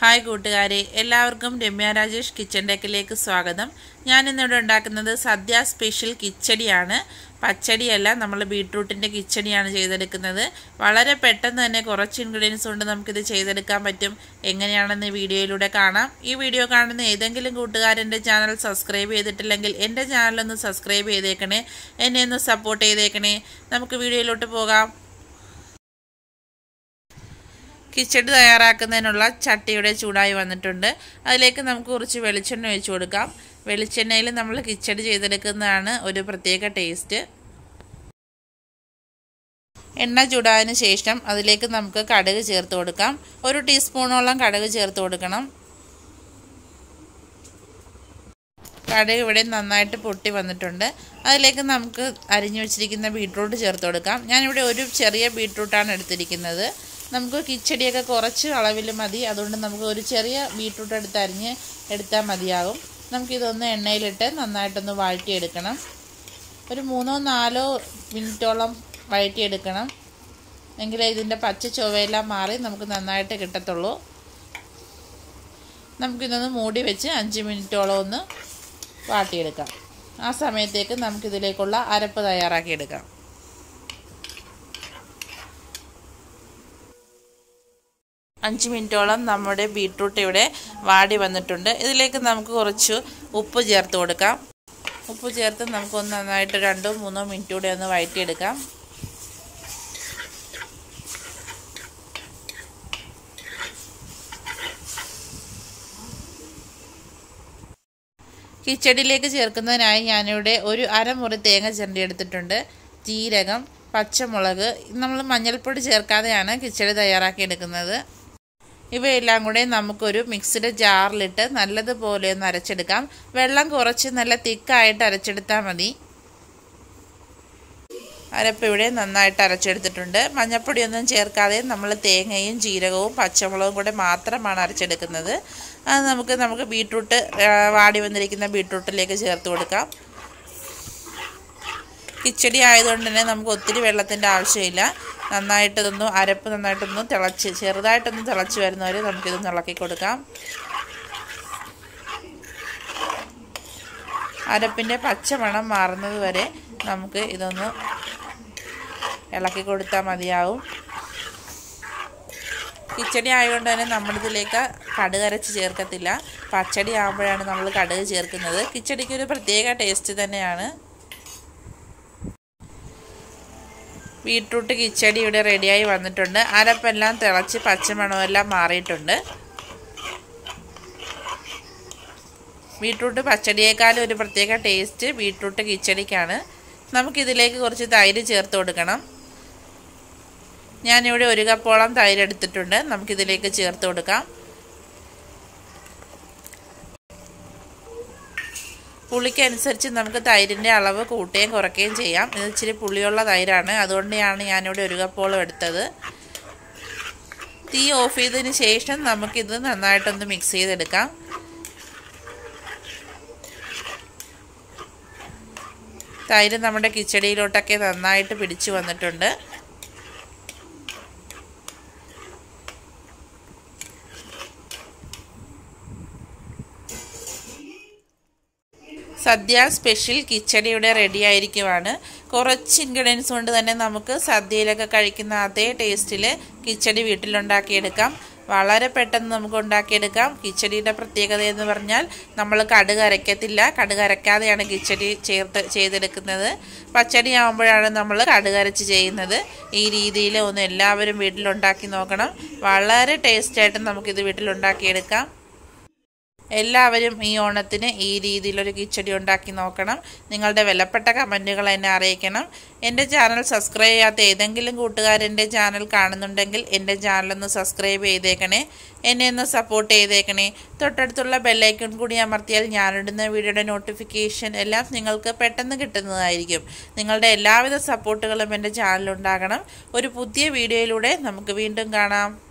Hi കൂട്ടുകാരെ എല്ലാവർക്കും Ramya Rajesh kitchen ഡെക്കിലേക്ക് സ്വാഗതം. ഞാൻ ഇന്നിവിടെ ഉണ്ടാക്കുന്നത് സദ്യ സ്പെഷ്യൽ കിച്ചടിയാണ്. പച്ചടിയല്ല നമ്മൾ ബീട്രൂട്ടിന്റെ കിച്ചടിയാണ് ചെയ്തെടുക്കുന്നത്. വളരെ പെട്ടെന്ന് തന്നെ കുറച്ച് ഇൻഗ്രീഡിയൻസ് കൊണ്ട് നമുക്കിത് ചെയ്തെടുക്കാൻ പറ്റും. എങ്ങനെയാണെന്ന് വീഡിയോയിലൂടെ കാണാം. ഈ വീഡിയോ കാണുന്ന ഏതെങ്കിലും കൂട്ടുകാരന്റെ ചാനൽ സബ്സ്ക്രൈബ് ചെയ്തിട്ടില്ലെങ്കിൽ എന്റെ ചാനലൊന്ന് സബ്സ്ക്രൈബ് ചെയ്തേക്കണേ. എന്നെ ഒന്ന് സപ്പോർട്ട് ചെയ്തേക്കണേ. നമുക്ക് വീഡിയോയിലോട്ട് പോകാം. കിച്ചടി തയ്യാറാക്കുന്നതിനുള്ള ചട്ടിയുടെ ചൂടായി വന്നിട്ടുണ്ട്. അതിലേക്ക് നമുക്ക് കുറച്ച് വെളിച്ചെണ്ണ ഒഴിച്ചു കൊടുക്കാം. വെളിച്ചെണ്ണയിൽ നമ്മൾ കിച്ചടി ചെയ്തെടുക്കുന്നതാണ് ഒരു പ്രത്യേക ടേസ്റ്റ്. എണ്ണ ചൂടായതിനു ശേഷം അതിലേക്ക് നമുക്ക് കടുക് ചേർത്ത് കൊടുക്കാം. ഒരു ടീസ്പൂണോളം കടുക് ചേർത്ത് കൊടുക്കണം. കടുക് ഇവിടെ നന്നായിട്ട് പൊട്ടി വന്നിട്ടുണ്ട്. അതിലേക്ക് നമുക്ക് അരിഞ്ഞു വെച്ചിരിക്കുന്ന ബീട്രൂട്ട് ചേർത്ത് കൊടുക്കാം. ഞാനിവിടെ ഒരു ചെറിയ ബീട്രൂട്ടാണ് എടുത്തിരിക്കുന്നത്. നമുക്ക് കിച്ചടിയൊക്കെ കുറച്ച് അളവിൽ മതി. അതുകൊണ്ട് നമുക്ക് ഒരു ചെറിയ ബീട്രൂട്ട് എടുത്ത് അരിഞ്ഞ് എടുത്താൽ മതിയാകും. നമുക്കിതൊന്ന് എണ്ണയിലിട്ട് നന്നായിട്ടൊന്ന് വഴറ്റിയെടുക്കണം. ഒരു മൂന്നോ നാലോ മിനിറ്റോളം വഴറ്റിയെടുക്കണം. എങ്കിലേ ഇതിന്റെ പച്ച ചുവയെല്ലാം മാറി നമുക്ക് നന്നായിട്ട് കിട്ടത്തുള്ളൂ. നമുക്കിതൊന്ന് മൂടി വെച്ച് അഞ്ച് മിനിറ്റോളം ഒന്ന് വാട്ടിയെടുക്കാം. ആ സമയത്തേക്ക് നമുക്കിതിലേക്കുള്ള അരപ്പ് തയ്യാറാക്കിയെടുക്കാം. അഞ്ച് മിനിറ്റോളം നമ്മുടെ ബീട്രൂട്ട് ഇവിടെ വാടി വന്നിട്ടുണ്ട്. ഇതിലേക്ക് നമുക്ക് കുറച്ച് ഉപ്പ് ചേർത്ത് കൊടുക്കാം. ഉപ്പ് ചേർത്ത് നമുക്കൊന്ന് നന്നായിട്ട് രണ്ടോ മൂന്നോ മിനിറ്റ് കൂടെ ഒന്ന് വഴറ്റിയെടുക്കാം കിച്ചടിയിലേക്ക് ചേർക്കുന്നതിനായി ഞാനിവിടെ ഒരു അരമുറി തേങ്ങ ചിരണ്ടി എടുത്തിട്ടുണ്ട്. ജീരകം പച്ചമുളക് നമ്മൾ മഞ്ഞൾപ്പൊടി ചേർക്കാതെയാണ് കിച്ചടി തയ്യാറാക്കി എടുക്കുന്നത് ഇവയെല്ലാം കൂടെ നമുക്കൊരു മിക്സിയുടെ ജാറിലിട്ട് നല്ലതുപോലെ ഒന്ന് അരച്ചെടുക്കാം. വെള്ളം കുറച്ച് നല്ല തിക്കായിട്ട് അരച്ചെടുത്താൽ മതി. അരപ്പ് ഇവിടെ നന്നായിട്ട് അരച്ചെടുത്തിട്ടുണ്ട്. മഞ്ഞപ്പൊടിയൊന്നും ചേർക്കാതെ നമ്മൾ തേങ്ങയും ജീരകവും പച്ചമുളകും കൂടെ മാത്രമാണ് അരച്ചെടുക്കുന്നത്. അത് നമുക്ക് നമുക്ക് ബീട്രൂട്ട് വാടി വന്നിരിക്കുന്ന ബീട്രൂട്ടിലേക്ക് ചേർത്ത് കൊടുക്കാം. കിച്ചടി ആയതുകൊണ്ട് തന്നെ നമുക്ക് ഒത്തിരി വെള്ളത്തിന്റെ ആവശ്യമില്ല. നന്നായിട്ട് അരപ്പ് നന്നായിട്ടൊന്ന് തിളച്ച് ചെറുതായിട്ടൊന്ന് തിളച്ച് വരുന്നവർ നമുക്കിതൊന്ന് ഇളക്കി കൊടുക്കാം. അരപ്പിന്റെ പച്ചമണം മാറുന്നത് വരെ നമുക്ക് ഇതൊന്ന് ഇളക്കി കൊടുത്താൽ മതിയാവും. കിച്ചടി ആയതുകൊണ്ട് തന്നെ നമ്മളിതിലേക്ക് കടുക് അരച്ച് ചേർക്കത്തില്ല. പച്ചടി ആകുമ്പോഴാണ് നമ്മൾ കടുക് ചേർക്കുന്നത്. കിച്ചടിക്ക് ഒരു പ്രത്യേക ടേസ്റ്റ് തന്നെയാണ്. ബീട്രൂട്ട് കിച്ചടി ഇവിടെ റെഡിയായി വന്നിട്ടുണ്ട്. അരപ്പെല്ലാം തിളച്ച് പച്ചമണമെല്ലാം മാറിയിട്ടുണ്ട്. ബീട്രൂട്ട് പച്ചടിയേക്കാളും ഒരു പ്രത്യേക ടേസ്റ്റ് ബീട്രൂട്ട് കിച്ചടിക്കാണ്. നമുക്കിതിലേക്ക് കുറച്ച് തൈര് ചേർത്ത് കൊടുക്കണം. ഞാനിവിടെ ഒരു കപ്പോളം തൈര് എടുത്തിട്ടുണ്ട്. നമുക്കിതിലേക്ക് ചേർത്ത് കൊടുക്കാം. പുളിക്കനുസരിച്ച് നമുക്ക് തൈരിന്റെ അളവ് കൂട്ടുകയും കുറയ്ക്കുകയും ചെയ്യാം. ഇത് ഇച്ചിരി പുളിയുള്ള തൈരാണ്. അതുകൊണ്ടാണ് ഞാനിവിടെ ഒരു കപ്പോളം എടുത്തത്. തീ ഓഫ് ചെയ്തതിന് ശേഷം നമുക്കിത് നന്നായിട്ടൊന്ന് മിക്സ് ചെയ്തെടുക്കാം. തൈര് നമ്മുടെ കിച്ചടിയിലോട്ടൊക്കെ നന്നായിട്ട് പിടിച്ചു വന്നിട്ടുണ്ട്. സദ്യ സ്പെഷ്യൽ കിച്ചടിയുടെ റെഡി ആയിരിക്കുവാണ്. കുറച്ച് ഇൻഗ്രീഡിയൻസ് കൊണ്ട് തന്നെ നമുക്ക് സദ്യയിലൊക്കെ കഴിക്കുന്ന അതേ ടേസ്റ്റിൽ കിച്ചടി വീട്ടിലുണ്ടാക്കിയെടുക്കാം. വളരെ പെട്ടെന്ന് നമുക്ക് ഉണ്ടാക്കിയെടുക്കാം. കിച്ചടിയുടെ പ്രത്യേകത എന്ന് പറഞ്ഞാൽ നമ്മൾ കടുക് അരയ്ക്കത്തില്ല കടുക് അരയ്ക്കാതെയാണ് കിച്ചടി ചേർത്ത് ചെയ്തെടുക്കുന്നത്. പച്ചടി ആകുമ്പോഴാണ് നമ്മൾ കടുക് അരച്ച് ചെയ്യുന്നത്. ഈ രീതിയിൽ ഒന്ന് എല്ലാവരും വീട്ടിലുണ്ടാക്കി നോക്കണം. വളരെ ടേസ്റ്റായിട്ട് നമുക്കിത് വീട്ടിലുണ്ടാക്കിയെടുക്കാം. എല്ലാവരും ഈ ഓണത്തിന് ഈ രീതിയിലൊരു കിച്ചടി ഉണ്ടാക്കി നോക്കണം. നിങ്ങളുടെ വിലപ്പെട്ട കമന്റുകൾ എന്നെ അറിയിക്കണം. എന്റെ ചാനൽ സബ്സ്ക്രൈബ് ചെയ്യാത്ത ഏതെങ്കിലും കൂട്ടുകാരെന്റെ ചാനൽ കാണുന്നുണ്ടെങ്കിൽ എന്റെ ചാനലൊന്ന് സബ്സ്ക്രൈബ് ചെയ്തേക്കണേ. എന്നെ ഒന്ന് സപ്പോർട്ട് ചെയ്തേക്കണേ. തൊട്ടടുത്തുള്ള ബെല്ലൈക്കൺ കൂടി അമർത്തിയാൽ ഞാനിടുന്ന വീഡിയോയുടെ നോട്ടിഫിക്കേഷൻ എല്ലാം നിങ്ങൾക്ക് പെട്ടെന്ന് കിട്ടുന്നതായിരിക്കും. നിങ്ങളുടെ എല്ലാവിധ സപ്പോർട്ടുകളും എന്റെ ചാനലുണ്ടാകണം ഒരു പുതിയ വീഡിയോയിലൂടെ നമുക്ക് വീണ്ടും കാണാം.